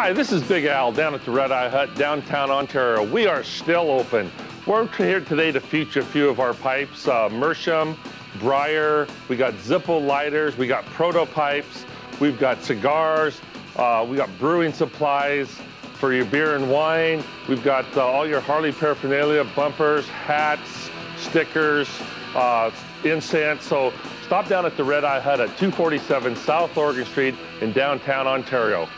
Hi, this is Big Al down at the Red Eye Hut, downtown Ontario. We are still open. We're here today to feature a few of our pipes, uh, Meerschaum, Briar, we got Zippo lighters, we got proto pipes, we've got cigars, uh, we got brewing supplies for your beer and wine. We've got uh, all your Harley paraphernalia, bumpers, hats, stickers, uh, incense. So stop down at the Red Eye Hut at 247 South Oregon Street in downtown Ontario.